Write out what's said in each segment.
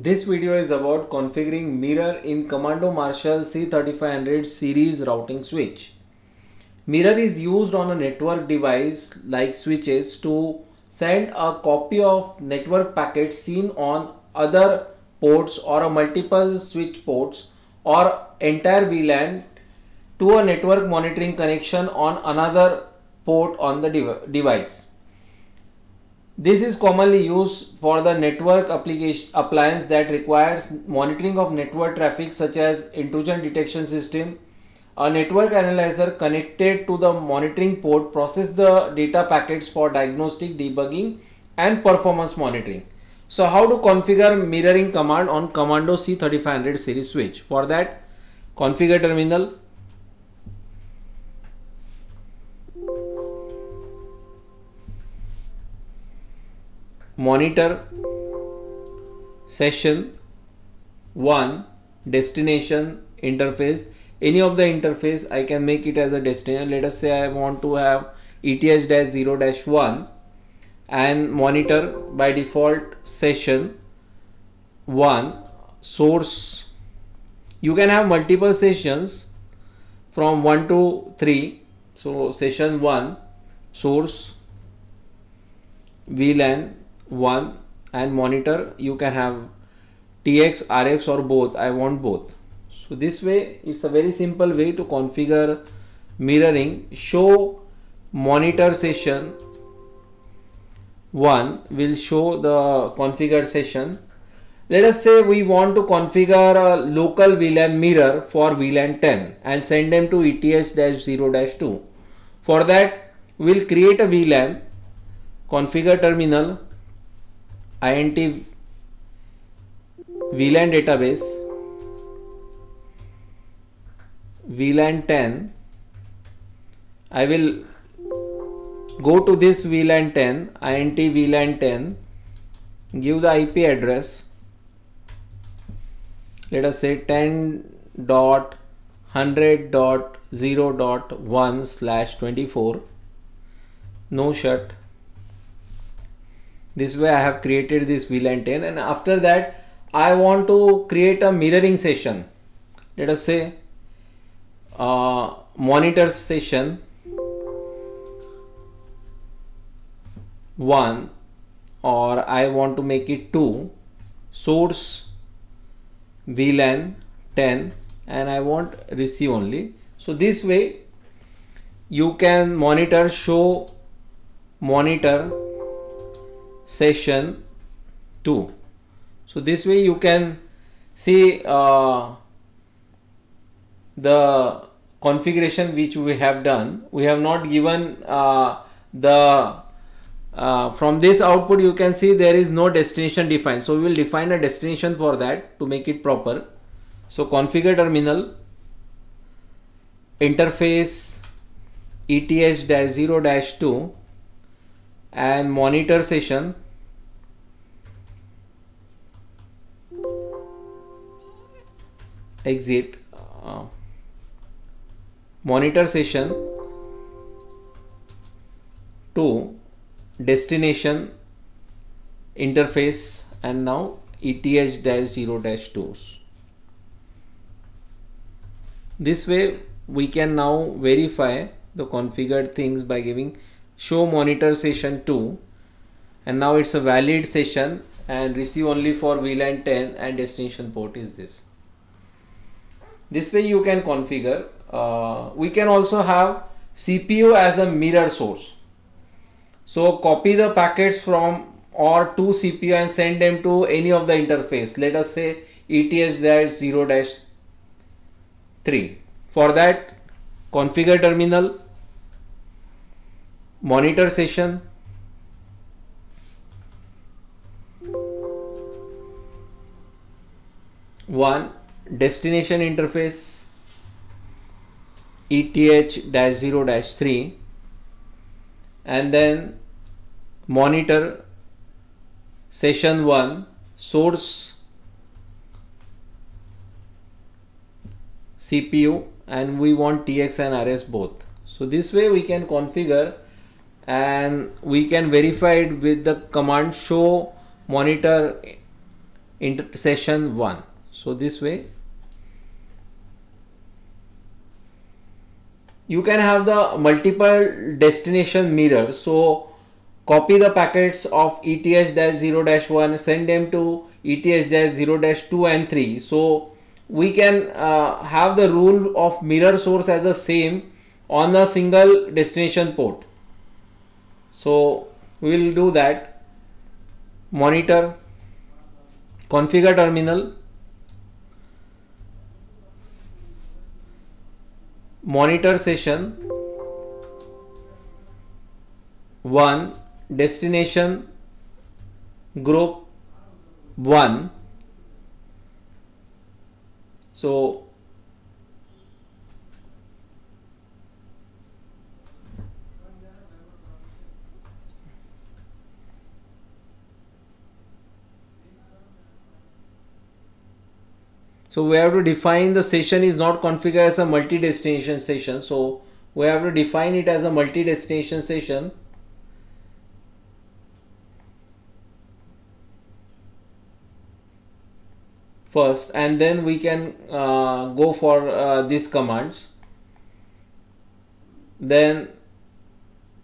This video is about configuring mirror in Commando Marshall C3500 series routing switch. Mirror is used on a network device like switches to send a copy of network packets seen on other ports or a multiple switch ports or entire VLAN to a network monitoring connection on another port on the dev device. This is commonly used for the network application appliance that requires monitoring of network traffic such as intrusion detection system. A network analyzer connected to the monitoring port process the data packets for diagnostic debugging and performance monitoring. So how to configure mirroring command on Commando C3500 series switch? For that configure terminal monitor session 1 destination interface. Any of the interface I can make it as a destination. Let us say I want to have ETH-0-1 and monitor by default session 1 source. You can have multiple sessions from 1 to 3 so session 1 source VLAN 1 and monitor you can have TX, RX or both. I want both. So this way it's a very simple way to configure mirroring. Show monitor session 1 will show the configured session. Let us say we want to configure a local VLAN mirror for VLAN 10 and send them to ETH-0-2 for that we'll create a VLAN configure terminal int VLAN database VLAN 10 I will go to this VLAN 10 int VLAN 10 give the IP address. Let us say 10.100.0.1 slash 24 no shut this way I have created this VLAN 10 and after that I want to create a mirroring session. Let us say uh, monitor session 1 or I want to make it 2 source VLAN 10 and I want receive only. So this way you can monitor show monitor session 2 so this way you can see uh, the configuration which we have done. We have not given uh, the uh, from this output you can see there is no destination defined. So we will define a destination for that to make it proper. So configure terminal interface ETH-0-2 and monitor session. Exit. Uh, monitor session. To destination interface and now ETH-0-2 this way we can now verify the configured things by giving show monitor session 2 and now it's a valid session and receive only for VLAN 10 and destination port is this. This way you can configure. Uh, we can also have CPU as a mirror source. So copy the packets from or to CPU and send them to any of the interface. Let us say ETH-0-3. For that configure terminal monitor session. One destination interface. ETH-0-3 and then monitor session 1 source CPU and we want TX and RX both. So this way we can configure and we can verify it with the command show monitor session 1 so this way. You can have the multiple destination mirror. So copy the packets of ETH-0-1 send them to ETH-0-2 and 3 so we can uh, have the rule of mirror source as the same on a single destination port so we will do that. Monitor. Configure terminal. Monitor session. 1 destination. Group. 1 so So we have to define the session is not configured as a multi-destination session. So we have to define it as a multi-destination session. first and then we can uh, go for uh, these commands then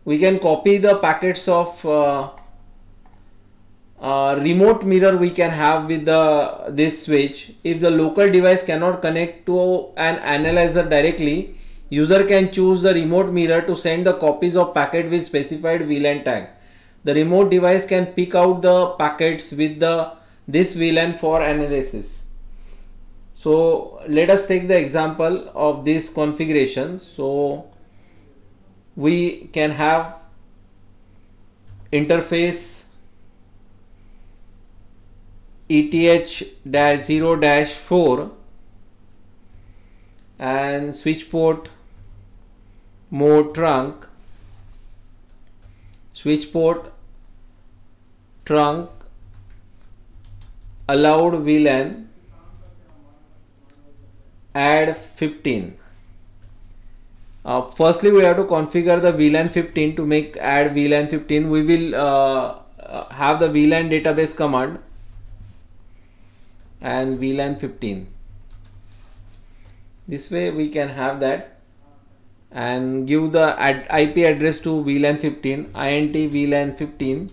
we can copy the packets of uh, uh, remote mirror we can have with the this switch. If the local device cannot connect to an analyzer directly user can choose the remote mirror to send the copies of packet with specified VLAN tag. The remote device can pick out the packets with the this VLAN for analysis. So let us take the example of this configuration. So we can have interface ETH-0-4 and switch port mode trunk switch port trunk allowed VLAN add 15 uh, firstly we have to configure the VLAN 15 to make add VLAN 15 we will uh, uh have the VLAN database command and VLAN 15 this way we can have that and give the ad IP address to VLAN 15 int VLAN 15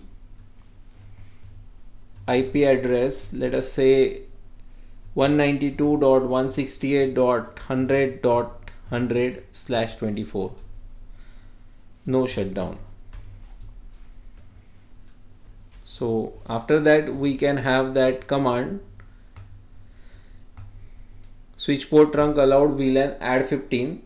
IP address let us say 192.168.100.100 slash 24 no shutdown. So after that we can have that command switch port trunk allowed VLAN add 15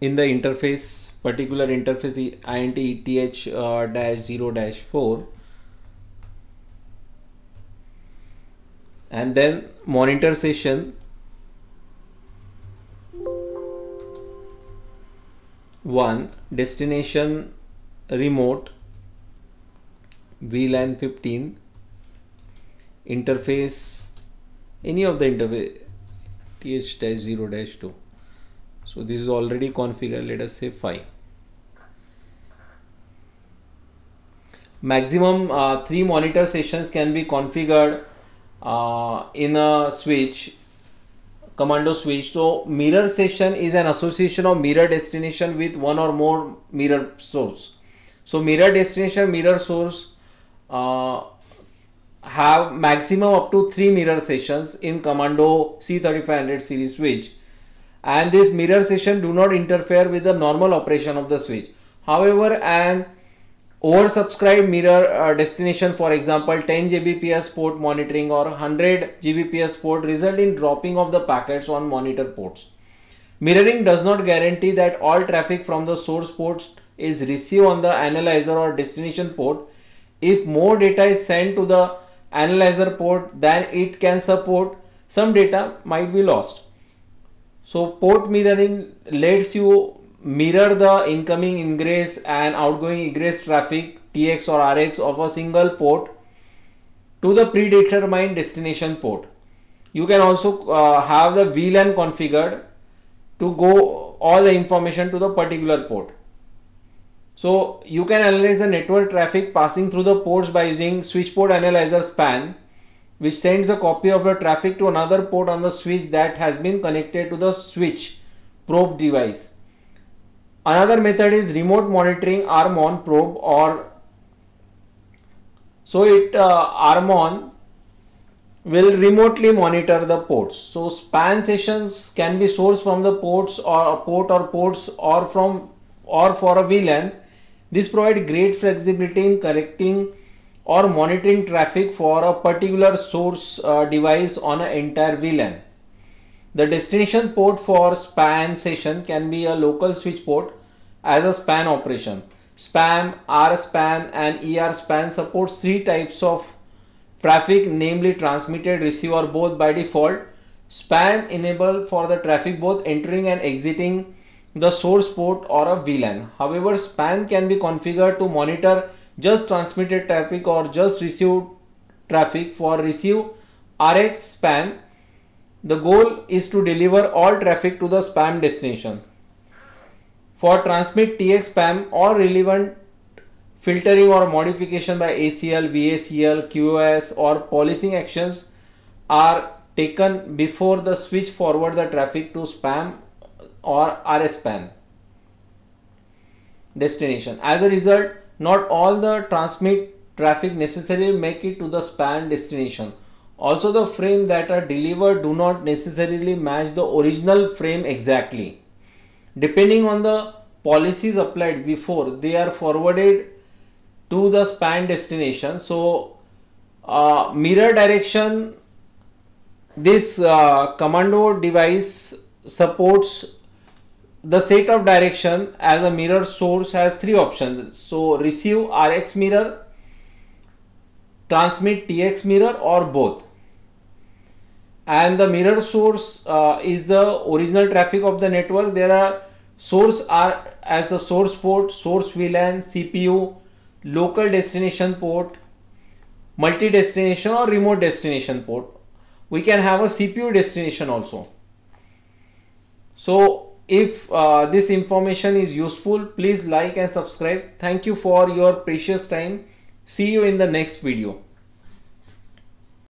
in the interface particular interface int eth uh, dash 0 dash 4 and then monitor session. One destination remote VLAN 15 interface any of the interface th-0-2 so this is already configured let us say 5 maximum uh, three monitor sessions can be configured uh, in a switch commando switch. So mirror session is an association of mirror destination with one or more mirror source. So mirror destination mirror source uh, have maximum up to 3 mirror sessions in Commando C3500 series switch and this mirror session do not interfere with the normal operation of the switch. However, an oversubscribed mirror uh, destination for example 10 Gbps port monitoring or 100 Gbps port result in dropping of the packets on monitor ports. Mirroring does not guarantee that all traffic from the source ports is received on the analyzer or destination port if more data is sent to the analyzer port than it can support, some data might be lost. So port mirroring lets you mirror the incoming ingress and outgoing egress traffic TX or RX of a single port to the predetermined destination port. You can also uh, have the VLAN configured to go all the information to the particular port. So you can analyze the network traffic passing through the ports by using switch port analyzer span which sends a copy of the traffic to another port on the switch that has been connected to the switch probe device. Another method is remote monitoring RMON probe or so it uh, RMON will remotely monitor the ports. So span sessions can be sourced from the ports or port or ports or from or for a VLAN. This provides great flexibility in collecting or monitoring traffic for a particular source uh, device on an entire VLAN. The destination port for span session can be a local switch port as a span operation. SPAN, RSPAN and ERSPAN supports three types of traffic namely transmitted receiver both by default. SPAN enable for the traffic both entering and exiting the source port or a VLAN. However, SPAN can be configured to monitor just transmitted traffic or just received traffic for receive RX span. The goal is to deliver all traffic to the span destination. For transmit TX span or relevant filtering or modification by ACL, VACL, QoS or policing actions are taken before the switch forward the traffic to span or RSPAN destination. As a result, not all the transmit traffic necessarily make it to the span destination. Also the frame that are delivered do not necessarily match the original frame exactly. Depending on the policies applied before they are forwarded to the span destination. So uh, mirror direction this uh, commando device supports the set of direction as a mirror source has three options. So receive RX mirror, transmit TX mirror or both. And the mirror source uh, is the original traffic of the network. There are source are as a source port, source VLAN, CPU, local destination port, multi-destination or remote destination port. We can have a CPU destination also. So if uh, this information is useful, please like and subscribe. Thank you for your precious time. See you in the next video.